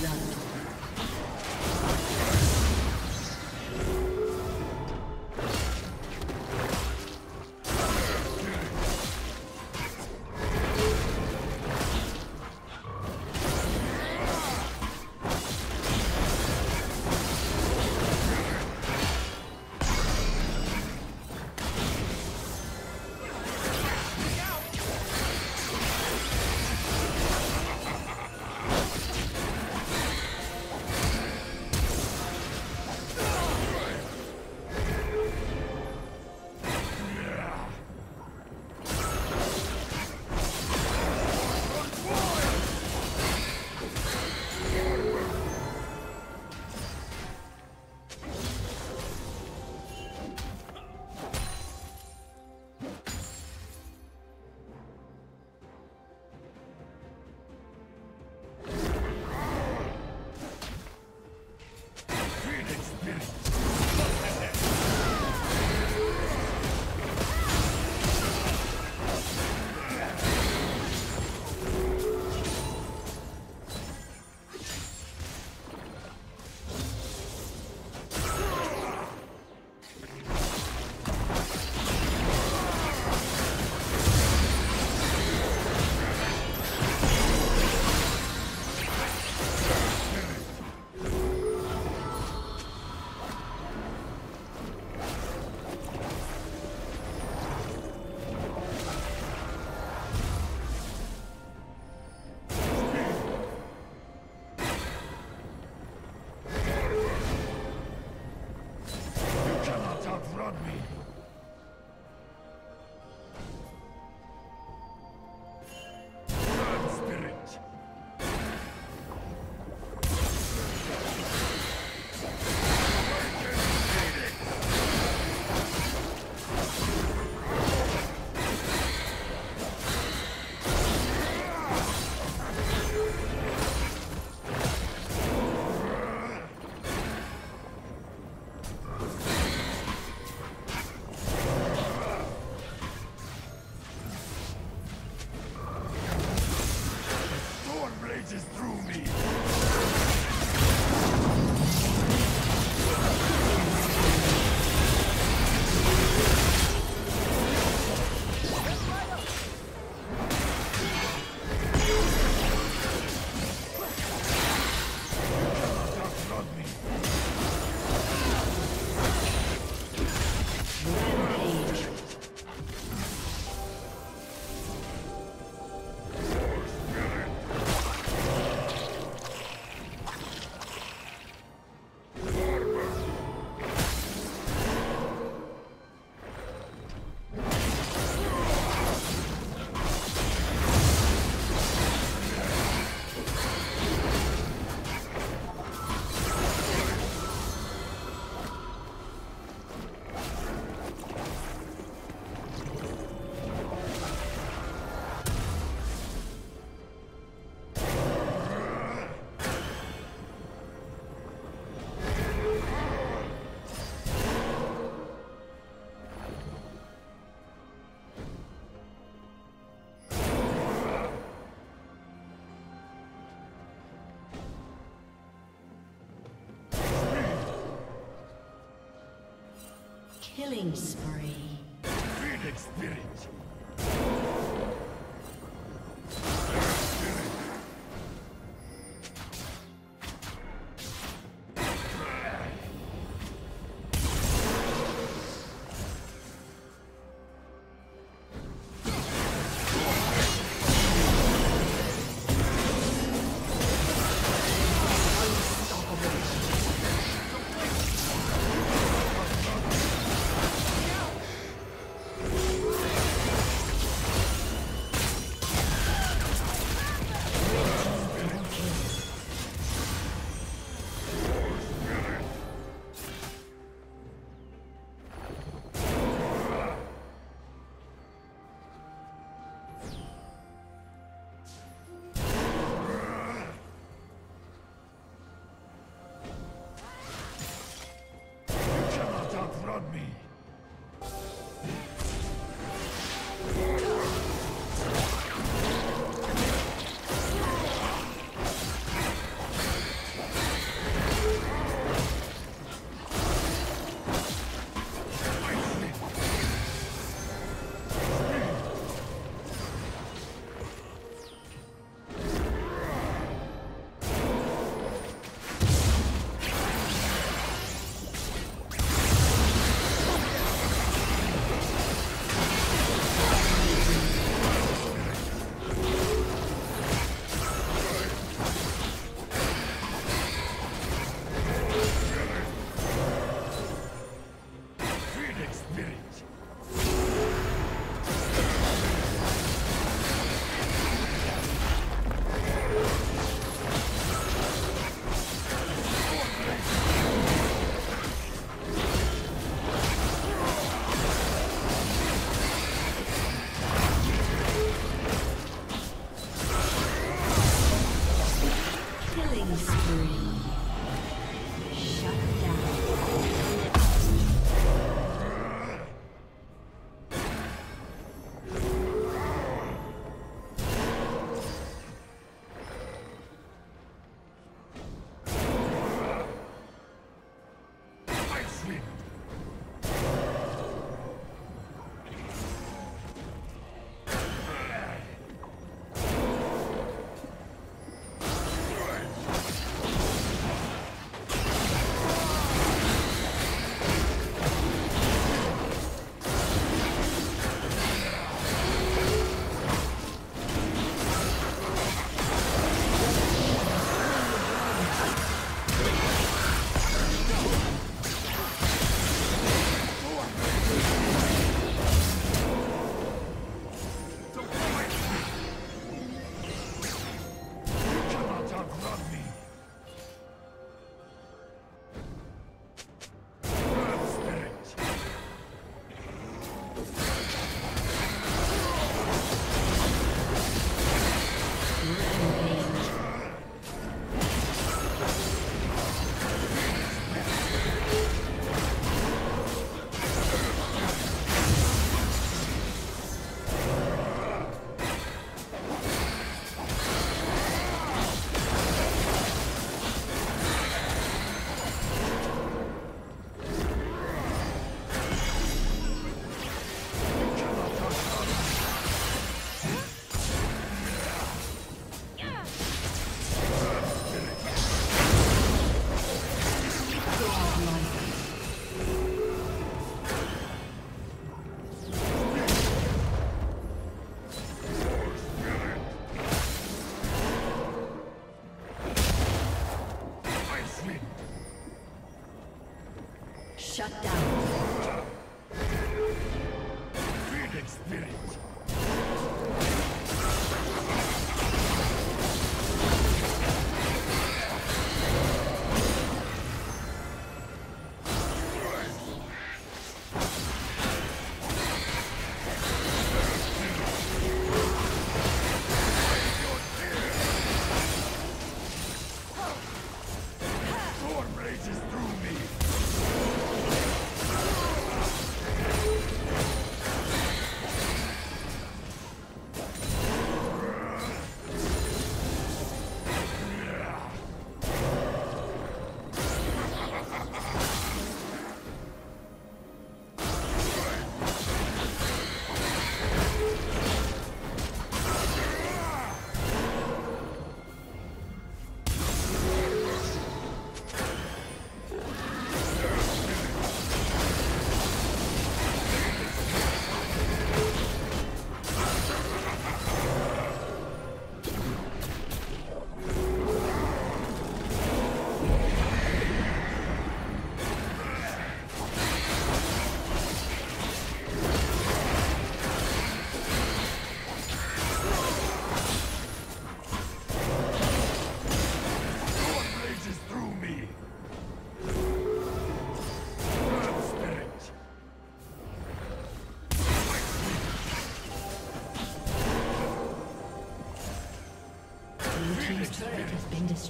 blood. Killing spree. Phoenix Spirit.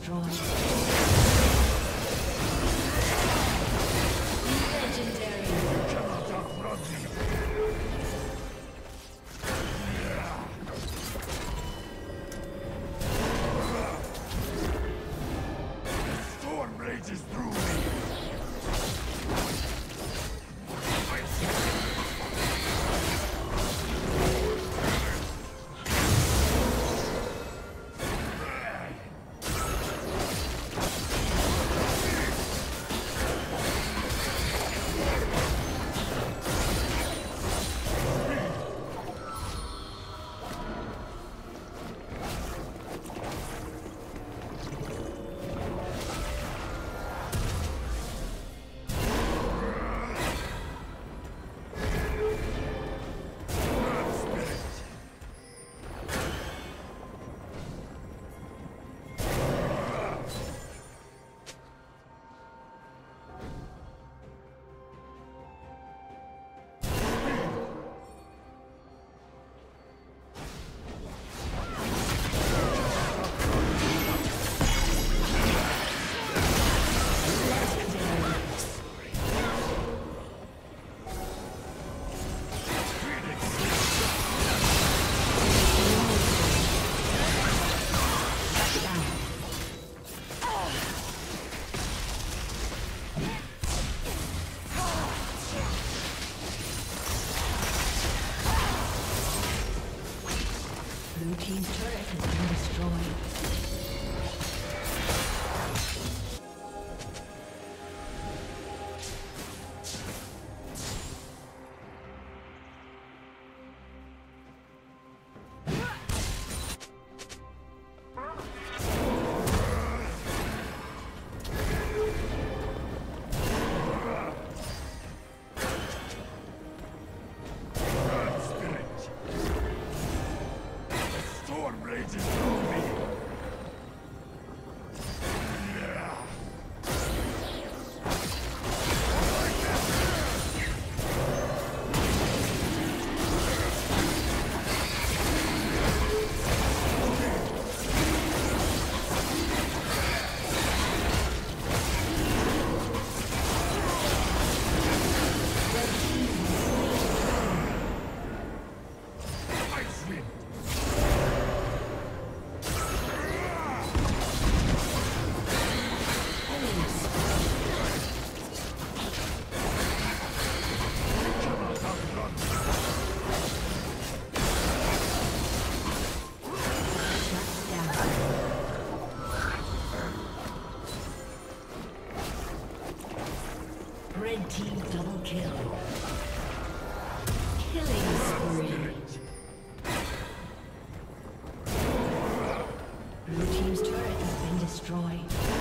Destroyed. Legendary. Destroyed.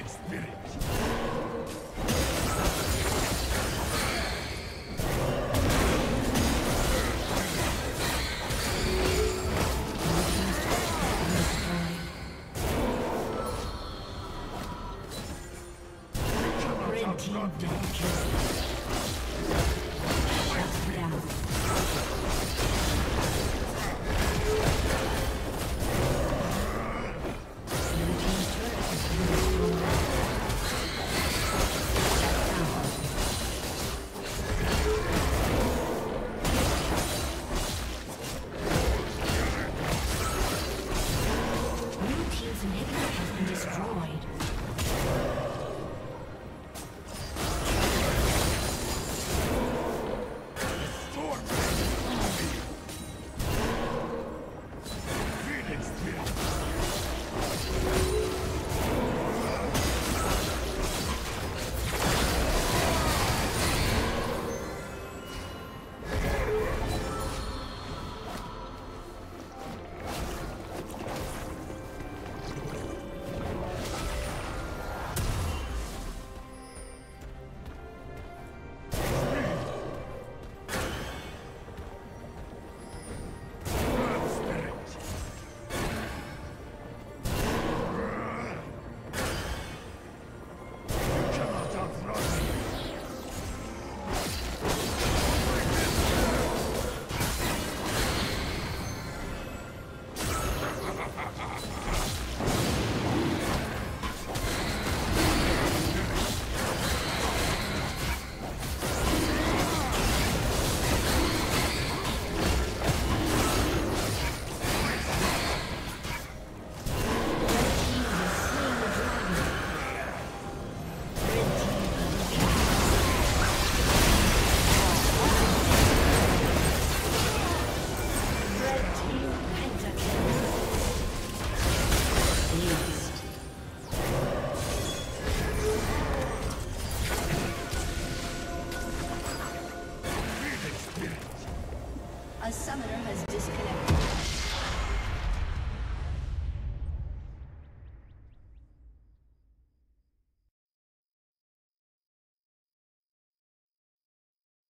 experience.